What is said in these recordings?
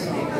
fascinating.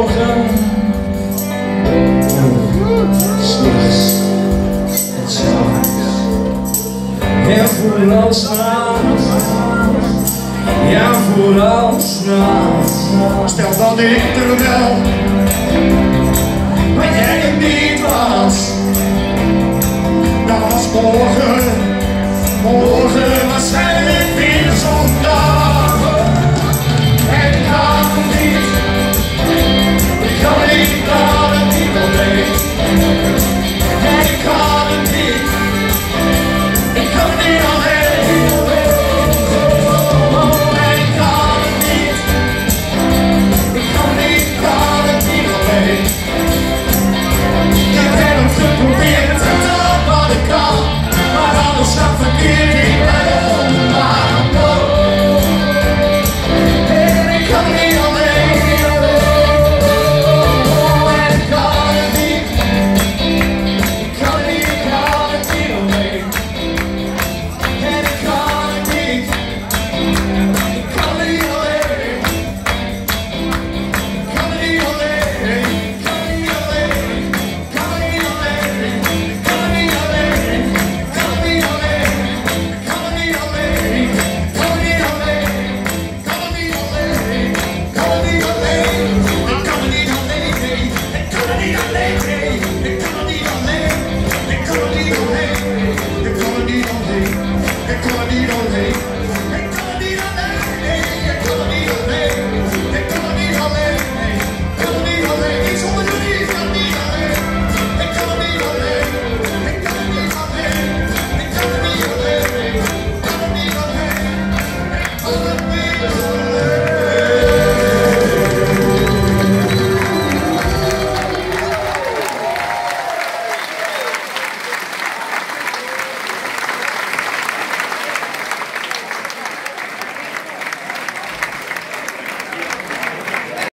morgen en s'nachts en s'avonds. Ja, vooralsnachts, ja. Stel dat ik er wel, maar jij er niet was, dan was morgen, morgen.